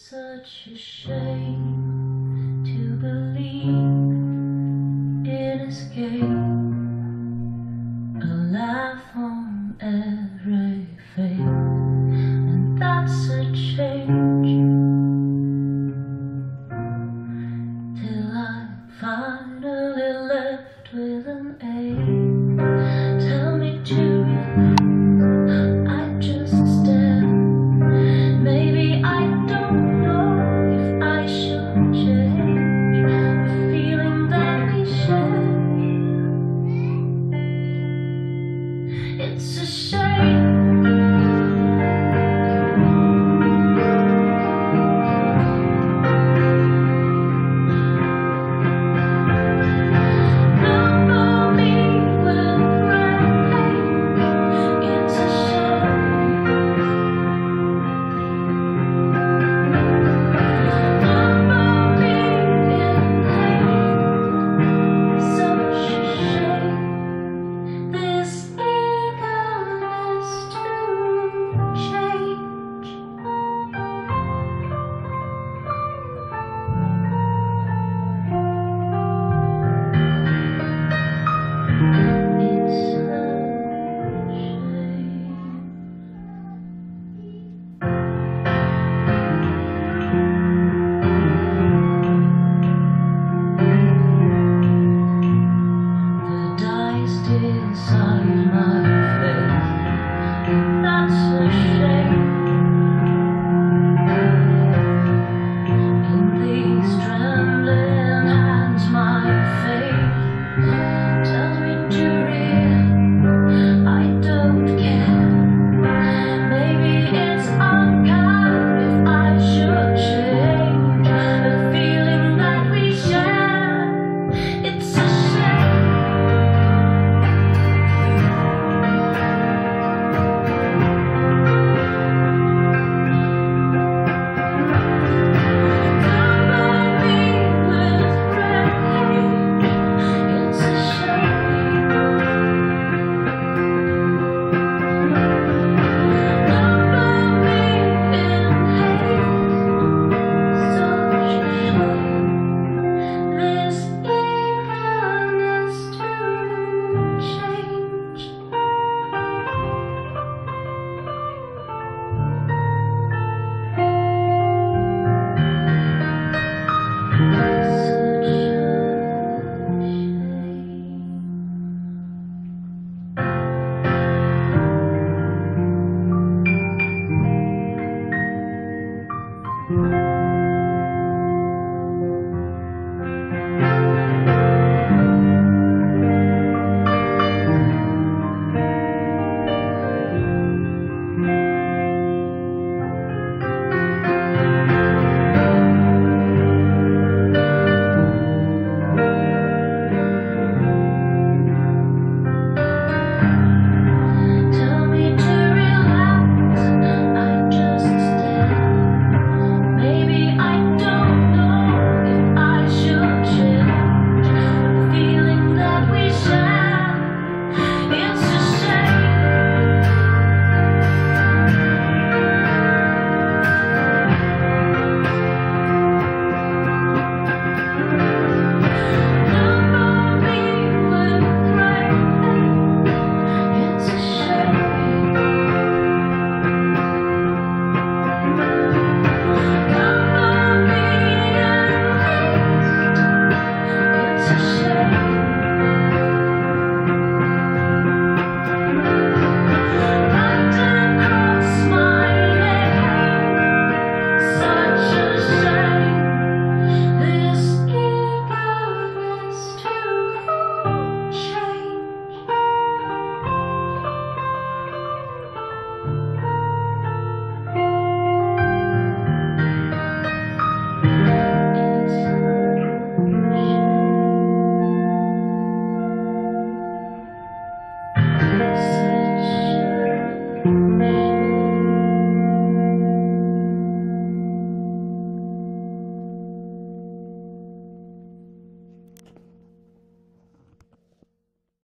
such a shame to believe in escape. A laugh on every face, and that's a change. Till with an